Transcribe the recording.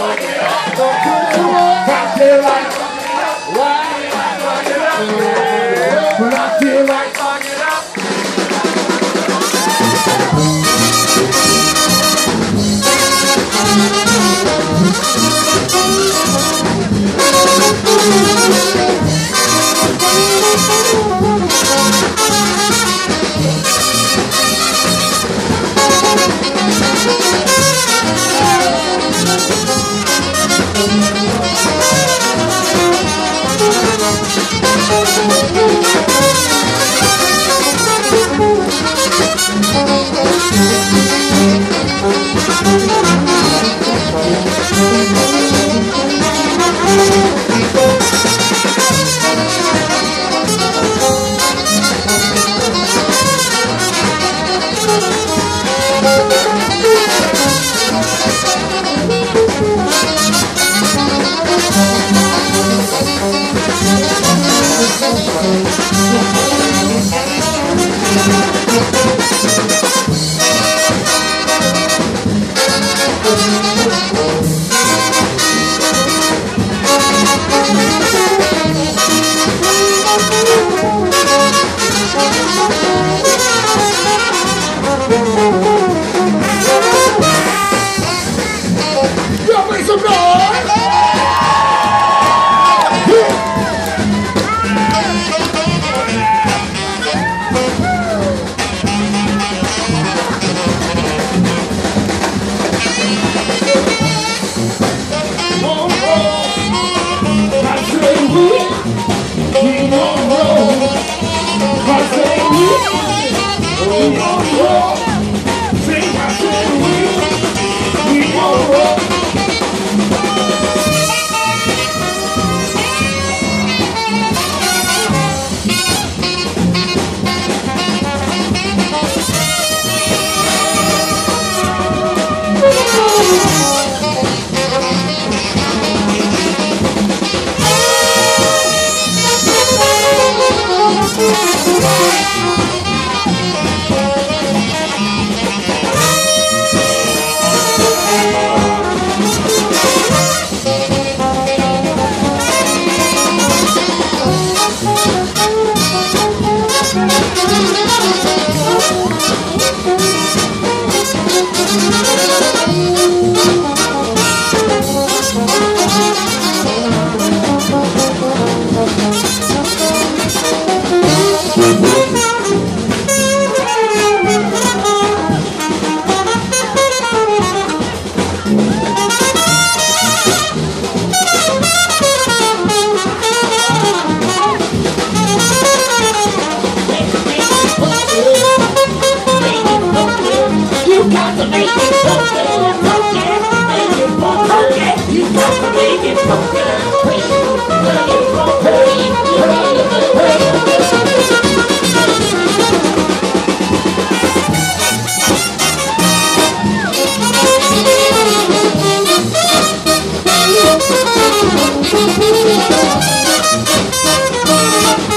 Don't you. come on, rock roll. We gon' roll. We gon' roll. Thank you.